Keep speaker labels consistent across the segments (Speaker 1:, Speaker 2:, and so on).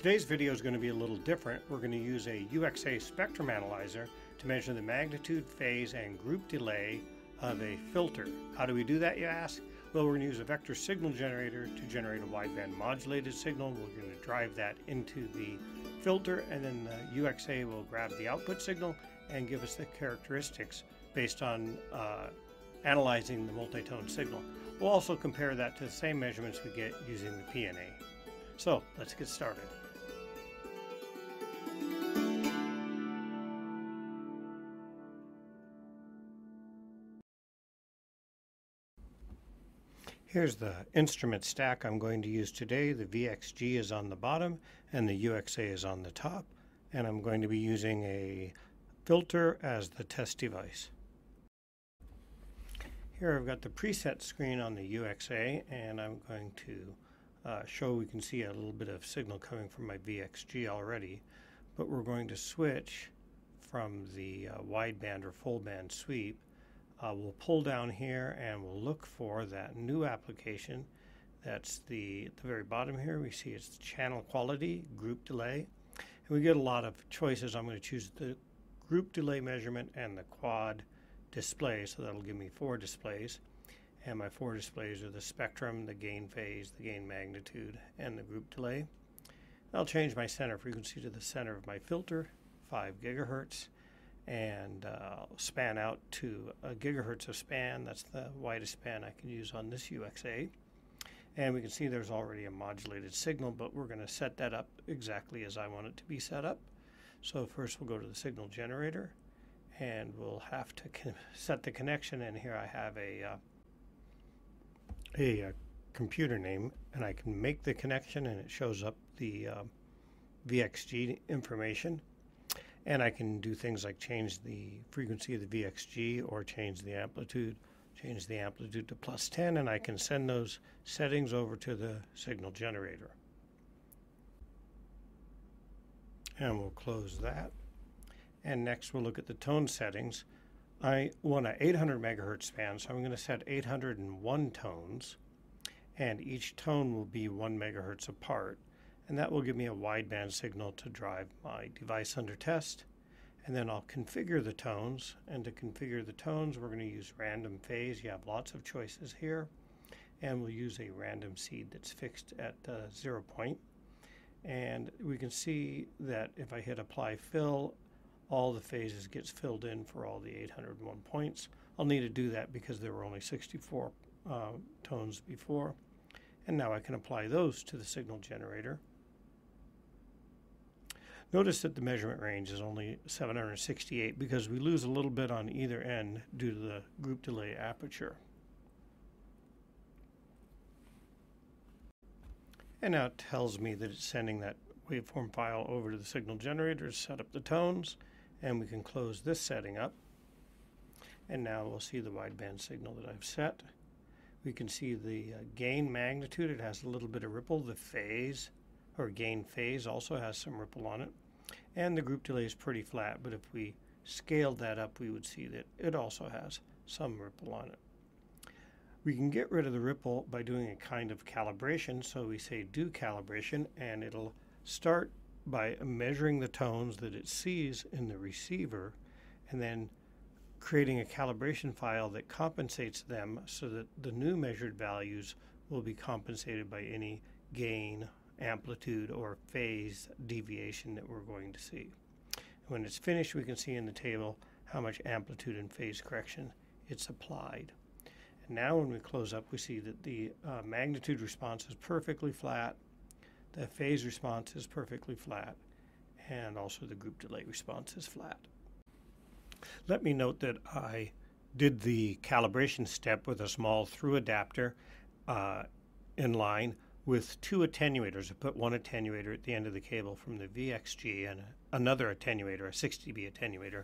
Speaker 1: Today's video is going to be a little different. We're going to use a UXA spectrum analyzer to measure the magnitude, phase, and group delay of a filter. How do we do that, you ask? Well, we're going to use a vector signal generator to generate a wideband modulated signal. We're going to drive that into the filter, and then the UXA will grab the output signal and give us the characteristics based on uh, analyzing the multi-tone signal. We'll also compare that to the same measurements we get using the PNA. So let's get started. Here's the instrument stack I'm going to use today. The VXG is on the bottom and the UXA is on the top. And I'm going to be using a filter as the test device. Here I've got the preset screen on the UXA and I'm going to uh, show we can see a little bit of signal coming from my VXG already. But we're going to switch from the uh, wideband or full band sweep uh, we'll pull down here and we'll look for that new application. That's the the very bottom here. We see it's channel quality, group delay. And we get a lot of choices. I'm going to choose the group delay measurement and the quad display. So that'll give me four displays. And my four displays are the spectrum, the gain phase, the gain magnitude, and the group delay. I'll change my center frequency to the center of my filter, 5 gigahertz and uh, span out to a gigahertz of span. That's the widest span I can use on this UXA. And we can see there's already a modulated signal, but we're going to set that up exactly as I want it to be set up. So first we'll go to the signal generator and we'll have to set the connection and here I have a, uh, a, a, uh, computer name and I can make the connection and it shows up the uh, VXG information and I can do things like change the frequency of the VXG or change the amplitude, change the amplitude to plus 10, and I can send those settings over to the signal generator. And we'll close that. And next we'll look at the tone settings. I want an 800 megahertz span, so I'm going to set 801 tones, and each tone will be 1 megahertz apart and that will give me a wideband signal to drive my device under test. And then I'll configure the tones, and to configure the tones, we're going to use random phase. You have lots of choices here, and we'll use a random seed that's fixed at uh, zero point. And we can see that if I hit apply fill, all the phases gets filled in for all the 801 points. I'll need to do that because there were only 64 uh, tones before. And now I can apply those to the signal generator. Notice that the measurement range is only 768 because we lose a little bit on either end due to the group delay aperture. And now it tells me that it's sending that waveform file over to the signal generator to set up the tones and we can close this setting up. And now we'll see the wideband signal that I've set. We can see the uh, gain magnitude. It has a little bit of ripple. The phase or gain phase also has some ripple on it. And the group delay is pretty flat, but if we scaled that up, we would see that it also has some ripple on it. We can get rid of the ripple by doing a kind of calibration. So we say do calibration, and it'll start by measuring the tones that it sees in the receiver, and then creating a calibration file that compensates them so that the new measured values will be compensated by any gain amplitude or phase deviation that we're going to see. When it's finished, we can see in the table how much amplitude and phase correction it's applied. And now when we close up, we see that the uh, magnitude response is perfectly flat, the phase response is perfectly flat, and also the group delay response is flat. Let me note that I did the calibration step with a small through adapter uh, in line with two attenuators. I put one attenuator at the end of the cable from the VXG and another attenuator, a 60 dB attenuator,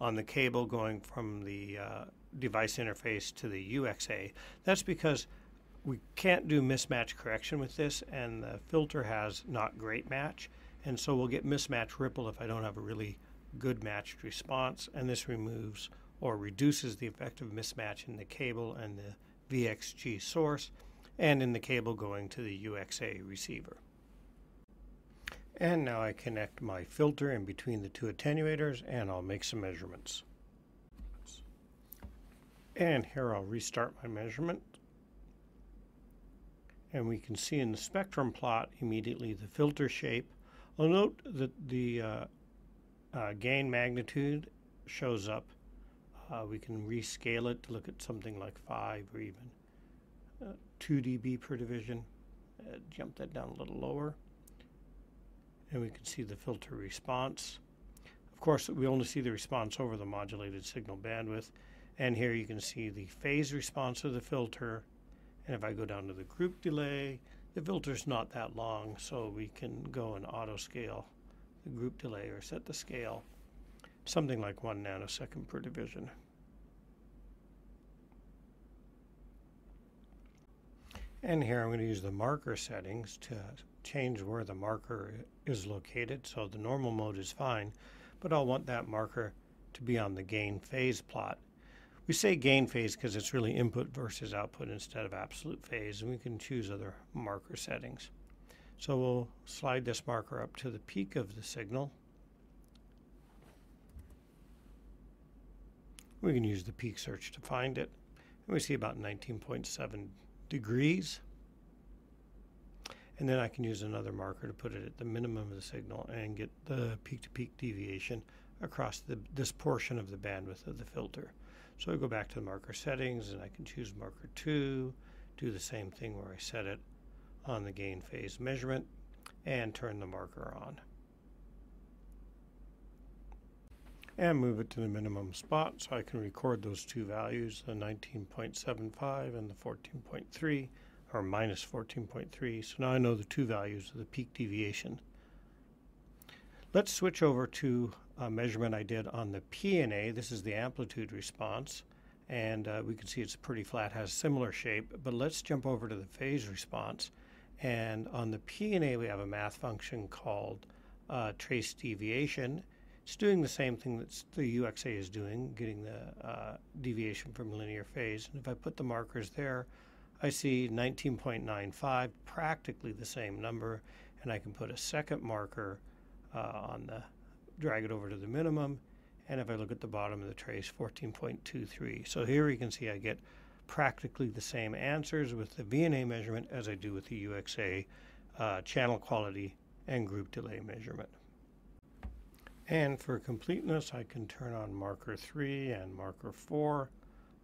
Speaker 1: on the cable going from the uh, device interface to the UXA. That's because we can't do mismatch correction with this, and the filter has not great match, and so we'll get mismatch ripple if I don't have a really good matched response, and this removes or reduces the effect of mismatch in the cable and the VXG source and in the cable going to the UXA receiver. And now I connect my filter in between the two attenuators and I'll make some measurements. And here I'll restart my measurement. And we can see in the spectrum plot immediately the filter shape. I'll note that the uh, uh, gain magnitude shows up. Uh, we can rescale it to look at something like 5 or even uh, 2 dB per division. Uh, jump that down a little lower. And we can see the filter response. Of course, we only see the response over the modulated signal bandwidth. And here you can see the phase response of the filter. And if I go down to the group delay, the filter's not that long, so we can go and auto scale the group delay or set the scale something like one nanosecond per division. And here I'm going to use the marker settings to change where the marker is located. So the normal mode is fine, but I'll want that marker to be on the gain phase plot. We say gain phase because it's really input versus output instead of absolute phase, and we can choose other marker settings. So we'll slide this marker up to the peak of the signal. We can use the peak search to find it. And we see about 19.7 degrees. And then I can use another marker to put it at the minimum of the signal and get the peak-to-peak -peak deviation across the, this portion of the bandwidth of the filter. So I go back to the marker settings and I can choose marker 2, do the same thing where I set it on the gain phase measurement and turn the marker on. And move it to the minimum spot so I can record those two values, the 19.75 and the 14.3, or minus 14.3. So now I know the two values of the peak deviation. Let's switch over to a measurement I did on the PNA. This is the amplitude response and uh, we can see it's pretty flat, has similar shape, but let's jump over to the phase response and on the PNA, we have a math function called uh, trace deviation. It's doing the same thing that the UXA is doing, getting the uh, deviation from linear phase. And if I put the markers there, I see 19.95, practically the same number, and I can put a second marker uh, on the, drag it over to the minimum, and if I look at the bottom of the trace, 14.23. So here you can see I get practically the same answers with the VNA measurement as I do with the UXA uh, channel quality and group delay measurement. And for completeness, I can turn on marker 3 and marker 4,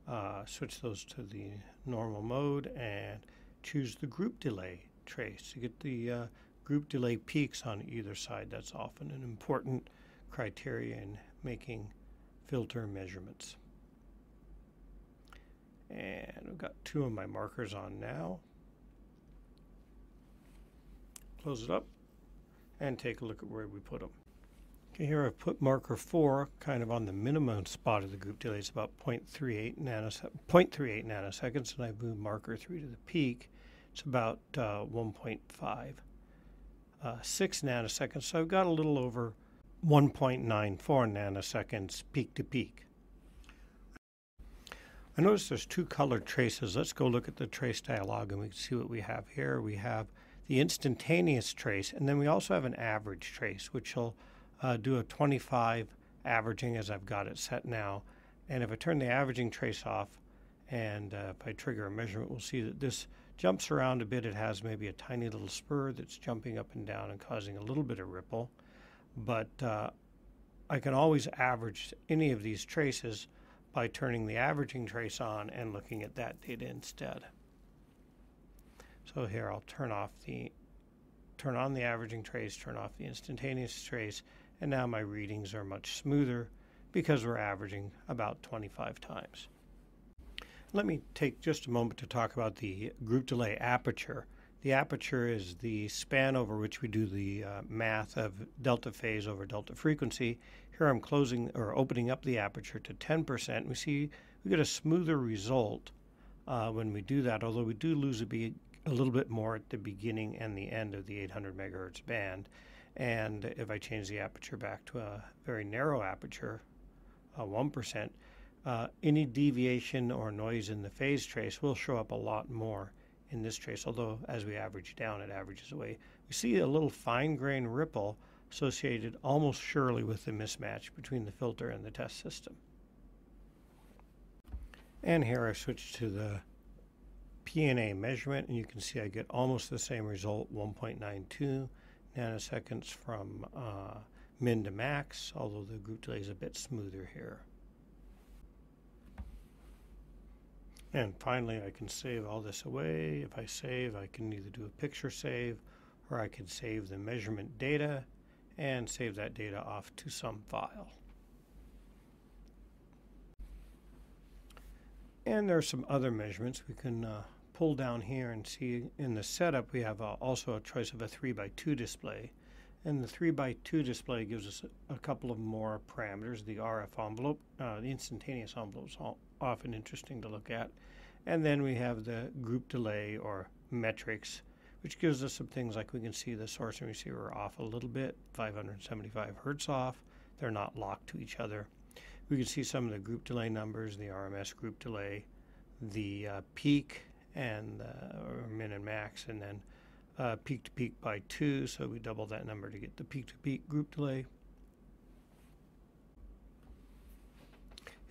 Speaker 1: uh, switch those to the normal mode, and choose the group delay trace to get the uh, group delay peaks on either side. That's often an important criteria in making filter measurements. And I've got two of my markers on now. Close it up and take a look at where we put them. Okay, here I've put marker 4 kind of on the minimum spot of the group delay. It's about 0.38, nanos 0.38 nanoseconds, and I move marker 3 to the peak. It's about uh, 1.5. Uh, 6 nanoseconds, so I've got a little over 1.94 nanoseconds peak to peak. I notice there's two colored traces. Let's go look at the trace dialog and we can see what we have here. We have the instantaneous trace, and then we also have an average trace, which will uh, do a 25 averaging as I've got it set now. And if I turn the averaging trace off and uh, if I trigger a measurement, we'll see that this jumps around a bit. It has maybe a tiny little spur that's jumping up and down and causing a little bit of ripple. But uh, I can always average any of these traces by turning the averaging trace on and looking at that data instead. So here I'll turn off the turn on the averaging trace, turn off the instantaneous trace, and now my readings are much smoother because we're averaging about 25 times. Let me take just a moment to talk about the group delay aperture. The aperture is the span over which we do the uh, math of delta phase over delta frequency, here I'm closing or opening up the aperture to 10%. We see we get a smoother result uh, when we do that, although we do lose a, a little bit more at the beginning and the end of the 800 megahertz band. And if I change the aperture back to a very narrow aperture, uh, 1%, uh, any deviation or noise in the phase trace will show up a lot more in this trace, although as we average down, it averages away. We we see a little fine grain ripple associated almost surely with the mismatch between the filter and the test system. And here I switch to the PNA measurement and you can see I get almost the same result 1.92 nanoseconds from uh, min to max although the group delay is a bit smoother here. And finally I can save all this away. If I save I can either do a picture save or I can save the measurement data and save that data off to some file. And there are some other measurements we can uh, pull down here and see in the setup we have uh, also a choice of a 3 by 2 display. And the 3 by 2 display gives us a, a couple of more parameters. The RF envelope, uh, the instantaneous envelope is often interesting to look at. And then we have the group delay or metrics which gives us some things like we can see the source and receiver off a little bit, 575 hertz off. They're not locked to each other. We can see some of the group delay numbers, the RMS group delay, the uh, peak and uh, min and max, and then uh, peak to peak by two. So we double that number to get the peak to peak group delay.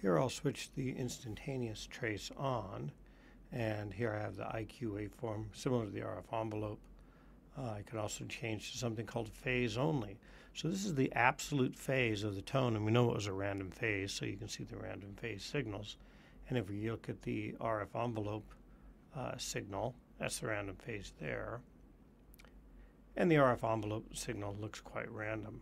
Speaker 1: Here I'll switch the instantaneous trace on and here I have the IQ waveform, similar to the RF envelope. Uh, I can also change to something called phase only. So this is the absolute phase of the tone, and we know it was a random phase, so you can see the random phase signals. And if we look at the RF envelope uh, signal, that's the random phase there. And the RF envelope signal looks quite random.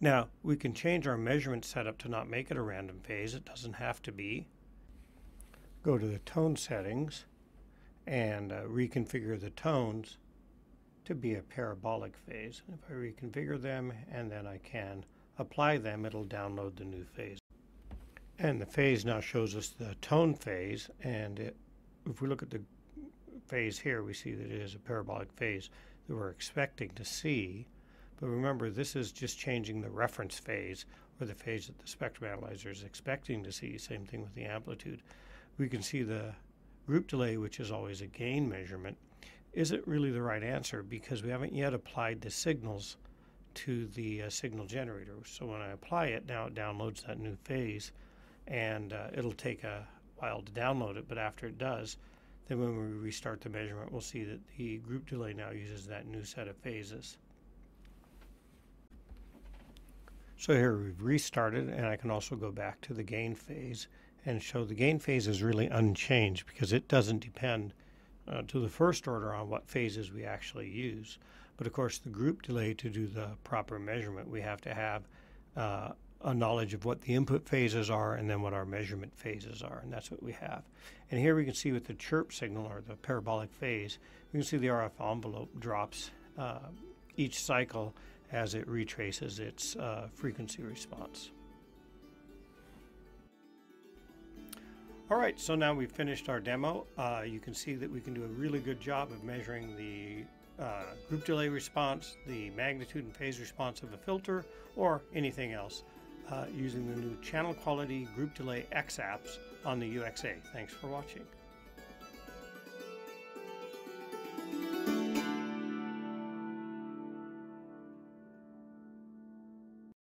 Speaker 1: Now, we can change our measurement setup to not make it a random phase. It doesn't have to be go to the tone settings and uh, reconfigure the tones to be a parabolic phase. If I reconfigure them and then I can apply them, it'll download the new phase. And the phase now shows us the tone phase, and it, if we look at the phase here, we see that it is a parabolic phase that we're expecting to see. But remember, this is just changing the reference phase, or the phase that the spectrum analyzer is expecting to see. Same thing with the amplitude we can see the group delay, which is always a gain measurement, isn't really the right answer because we haven't yet applied the signals to the uh, signal generator. So when I apply it, now it downloads that new phase and uh, it'll take a while to download it, but after it does, then when we restart the measurement, we'll see that the group delay now uses that new set of phases. So here we've restarted and I can also go back to the gain phase and show the gain phase is really unchanged because it doesn't depend uh, to the first order on what phases we actually use. But of course, the group delay to do the proper measurement, we have to have uh, a knowledge of what the input phases are and then what our measurement phases are, and that's what we have. And here we can see with the chirp signal or the parabolic phase, we can see the RF envelope drops uh, each cycle as it retraces its uh, frequency response. All right, so now we've finished our demo. Uh, you can see that we can do a really good job of measuring the uh, group delay response, the magnitude and phase response of a filter, or anything else uh, using the new channel quality group delay X apps on the UXA. Thanks for watching.